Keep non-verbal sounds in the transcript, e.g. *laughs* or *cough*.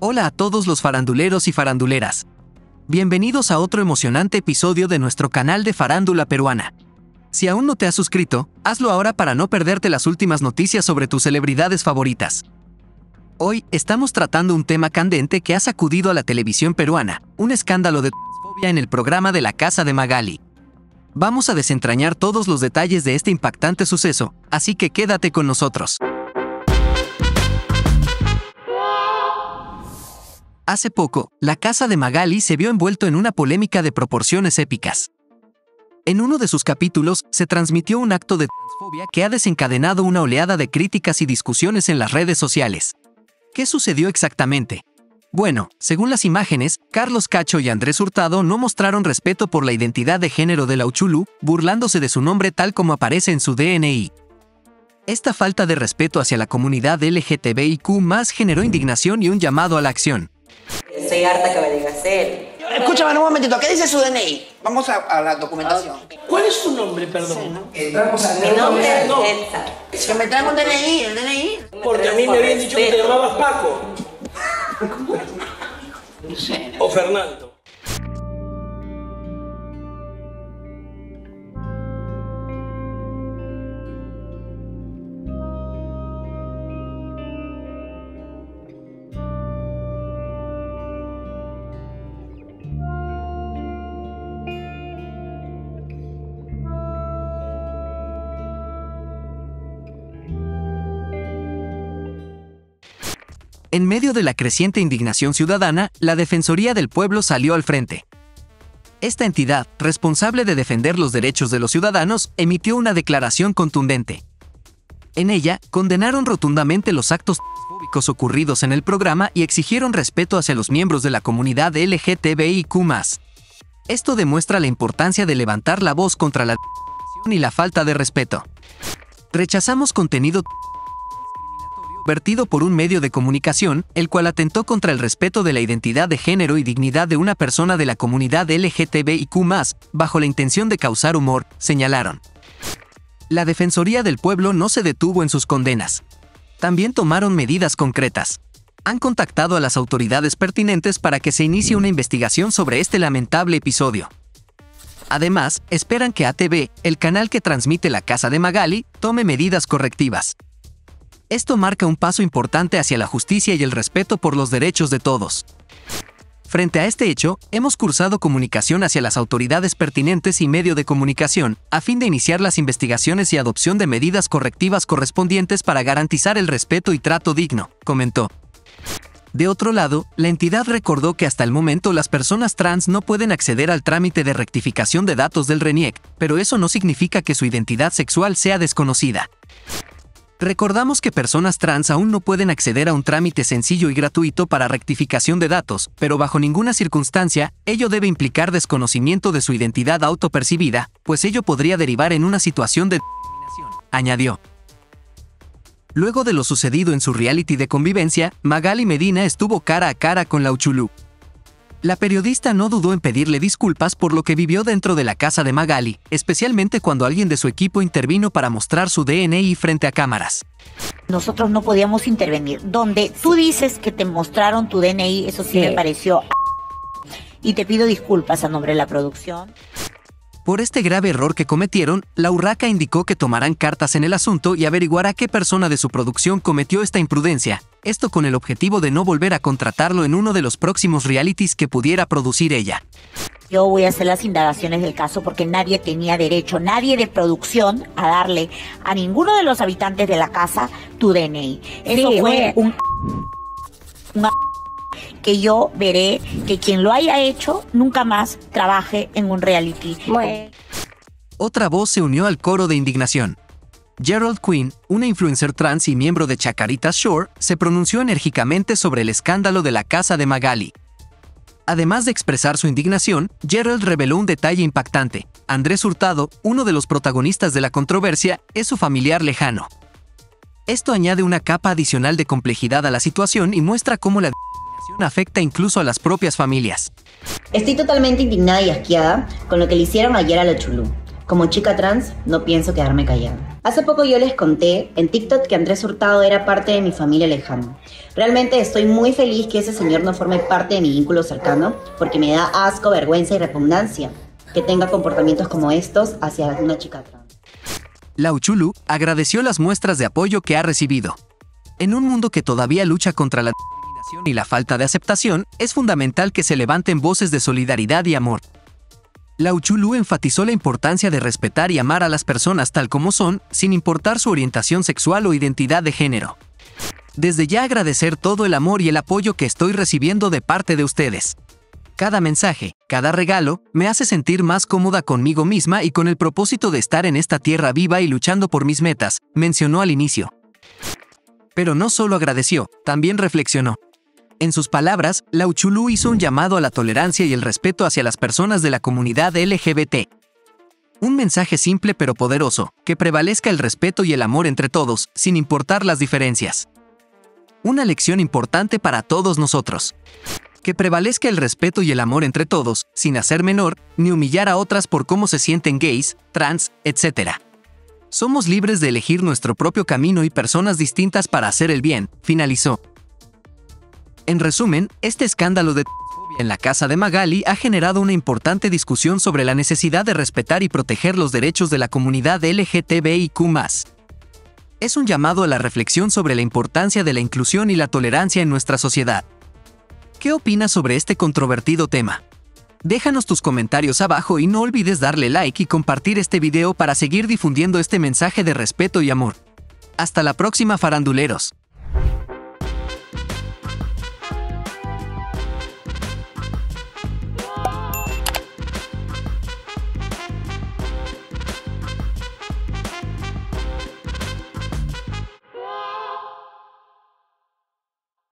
Hola a todos los faranduleros y faranduleras. Bienvenidos a otro emocionante episodio de nuestro canal de farándula peruana. Si aún no te has suscrito, hazlo ahora para no perderte las últimas noticias sobre tus celebridades favoritas. Hoy estamos tratando un tema candente que ha sacudido a la televisión peruana, un escándalo de transfobia en el programa de la Casa de Magali. Vamos a desentrañar todos los detalles de este impactante suceso, así que quédate con nosotros. Hace poco, la casa de Magali se vio envuelto en una polémica de proporciones épicas. En uno de sus capítulos, se transmitió un acto de transfobia que ha desencadenado una oleada de críticas y discusiones en las redes sociales. ¿Qué sucedió exactamente? Bueno, según las imágenes, Carlos Cacho y Andrés Hurtado no mostraron respeto por la identidad de género de Lauchulu, burlándose de su nombre tal como aparece en su DNI. Esta falta de respeto hacia la comunidad LGTBIQ más generó indignación y un llamado a la acción. Estoy harta que me digas él. Escúchame un momentito, ¿qué dice su DNI? Vamos a, a la documentación. ¿Cuál es su nombre, perdón? Mi nombre es No. Elsa. Que me traigan un DNI, el DNI. Porque a mí me habían dicho que te llamabas Paco. *laughs* O Fernando. En medio de la creciente indignación ciudadana, la Defensoría del Pueblo salió al frente. Esta entidad, responsable de defender los derechos de los ciudadanos, emitió una declaración contundente. En ella, condenaron rotundamente los actos transfóbicos ocurridos en el programa y exigieron respeto hacia los miembros de la comunidad LGTBIQ+. Esto demuestra la importancia de levantar la voz contra la y la falta de respeto. Rechazamos contenido vertido por un medio de comunicación, el cual atentó contra el respeto de la identidad de género y dignidad de una persona de la comunidad LGTBIQ, bajo la intención de causar humor, señalaron. La Defensoría del Pueblo no se detuvo en sus condenas. También tomaron medidas concretas. Han contactado a las autoridades pertinentes para que se inicie una investigación sobre este lamentable episodio. Además, esperan que ATV, el canal que transmite la Casa de Magali, tome medidas correctivas. Esto marca un paso importante hacia la justicia y el respeto por los derechos de todos. Frente a este hecho, hemos cursado comunicación hacia las autoridades pertinentes y medio de comunicación, a fin de iniciar las investigaciones y adopción de medidas correctivas correspondientes para garantizar el respeto y trato digno, comentó. De otro lado, la entidad recordó que hasta el momento las personas trans no pueden acceder al trámite de rectificación de datos del RENIEC, pero eso no significa que su identidad sexual sea desconocida. Recordamos que personas trans aún no pueden acceder a un trámite sencillo y gratuito para rectificación de datos, pero bajo ninguna circunstancia, ello debe implicar desconocimiento de su identidad autopercibida, pues ello podría derivar en una situación de discriminación, añadió. Luego de lo sucedido en su reality de convivencia, Magali Medina estuvo cara a cara con Lauchulú. La periodista no dudó en pedirle disculpas por lo que vivió dentro de la casa de Magali, especialmente cuando alguien de su equipo intervino para mostrar su DNI frente a cámaras. nosotros no podíamos intervenir. Donde tú dices que te mostraron tu DNI, eso sí, me pareció. Y te pido disculpas a nombre de la producción. Por este grave error que cometieron, la Urraca indicó que tomarán cartas en el asunto y averiguará qué persona de su producción cometió esta imprudencia, esto con el objetivo de no volver a contratarlo en uno de los próximos realities que pudiera producir ella. Yo voy a hacer las indagaciones del caso porque nadie tenía derecho, nadie de producción, a darle a ninguno de los habitantes de la casa tu DNI. Eso Sí, fue un, un que yo veré que quien lo haya hecho nunca más trabaje en un reality. Bueno. Otra voz se unió al coro de indignación. Gerald Quinn, una influencer trans y miembro de Chacarita Shore, se pronunció enérgicamente sobre el escándalo de la casa de Magali. Además de expresar su indignación, Gerald reveló un detalle impactante. Andrés Hurtado, uno de los protagonistas de la controversia, es su familiar lejano. Esto añade una capa adicional de complejidad a la situación y muestra cómo la discriminación afecta incluso a las propias familias. Estoy totalmente indignada y asqueada con lo que le hicieron ayer a la Chulú. Como chica trans, no pienso quedarme callada. Hace poco yo les conté en TikTok que Andrés Hurtado era parte de mi familia lejana. Realmente estoy muy feliz que ese señor no forme parte de mi vínculo cercano, porque me da asco, vergüenza y repugnancia que tenga comportamientos como estos hacia una chica trans. Lauchulu agradeció las muestras de apoyo que ha recibido. En un mundo que todavía lucha contra la discriminación y la falta de aceptación, es fundamental que se levanten voces de solidaridad y amor. Lauchulu enfatizó la importancia de respetar y amar a las personas tal como son, sin importar su orientación sexual o identidad de género. Desde ya agradecer todo el amor y el apoyo que estoy recibiendo de parte de ustedes. Cada mensaje, cada regalo, me hace sentir más cómoda conmigo misma y con el propósito de estar en esta tierra viva y luchando por mis metas, mencionó al inicio. Pero no solo agradeció, también reflexionó. En sus palabras, Lauchulu hizo un llamado a la tolerancia y el respeto hacia las personas de la comunidad LGBT. Un mensaje simple pero poderoso, que prevalezca el respeto y el amor entre todos, sin importar las diferencias. Una lección importante para todos nosotros. Que prevalezca el respeto y el amor entre todos, sin hacer menor, ni humillar a otras por cómo se sienten gays, trans, etc. Somos libres de elegir nuestro propio camino y personas distintas para hacer el bien, finalizó. En resumen, este escándalo de en la casa de Magali ha generado una importante discusión sobre la necesidad de respetar y proteger los derechos de la comunidad LGTBIQ. Es un llamado a la reflexión sobre la importancia de la inclusión y la tolerancia en nuestra sociedad. ¿Qué opinas sobre este controvertido tema? Déjanos tus comentarios abajo y no olvides darle like y compartir este video para seguir difundiendo este mensaje de respeto y amor. Hasta la próxima faranduleros.